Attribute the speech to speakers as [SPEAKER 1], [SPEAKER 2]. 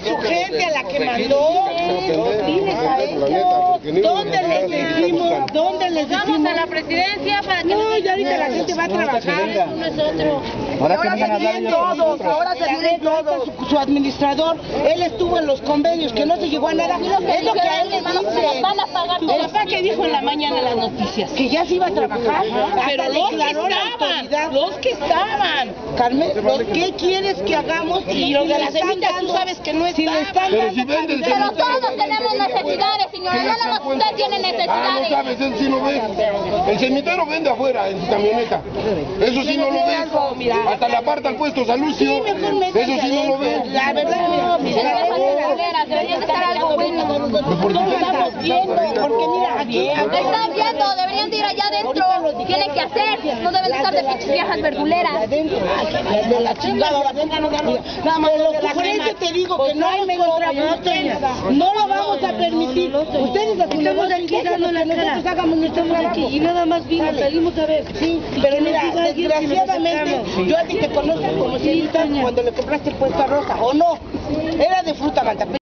[SPEAKER 1] Pues su gente a la que mandó. ¿Dónde les decimos? ¿Dónde les
[SPEAKER 2] Vamos
[SPEAKER 1] decimos?
[SPEAKER 2] a la presidencia para que
[SPEAKER 1] No, ya ahorita la gente va a trabajar.
[SPEAKER 2] nosotros.
[SPEAKER 3] Ahora que
[SPEAKER 1] Ahora se vienen todos, ahora se vienen todos. Su, su administrador, él estuvo en los convenios, que no se llegó a nada. Es lo que a él le.
[SPEAKER 2] Van a pagar
[SPEAKER 1] Tu
[SPEAKER 2] todo.
[SPEAKER 1] papá que dijo en la mañana en las noticias que ya se iba a trabajar, pero los que estaban, los que estaban, Carmen, ¿los ¿qué quieres que hagamos? Y los de las semitas tú sabes que no están. Si
[SPEAKER 4] Pero si
[SPEAKER 2] Pero
[SPEAKER 4] semillas,
[SPEAKER 2] todos tenemos necesidades, señora. No nada más usted tiene
[SPEAKER 4] Ah, no
[SPEAKER 2] necesidades.
[SPEAKER 4] sabes, eso sí lo ves. El cemitero vende afuera en su camioneta. Eso sí no lo ves. Hasta le aparta el puesto San Lucio.
[SPEAKER 1] Sí, mejor métete
[SPEAKER 4] Eso sí no lo ves.
[SPEAKER 1] La verdad, mira,
[SPEAKER 2] Debería
[SPEAKER 1] la
[SPEAKER 2] estar algo bueno.
[SPEAKER 4] Pues
[SPEAKER 1] no lo estamos viendo, porque mira,
[SPEAKER 2] Están viendo, deberían de ir allá adentro. Tienen que hacer, no deben de estar de pinches viejas verduleras.
[SPEAKER 1] de la chingada. Nada más lo que por eso te digo que no hay no lo vamos a permitir. Ustedes estamos aquí dando la nosotros hagamos nuestro trabajo. Y nada más vimos, salimos a ver. Sí, pero mira, desgraciadamente, yo a ti te conozco como si cuando le compraste el puesto a Rosa, ¿o no? Era de fruta manta.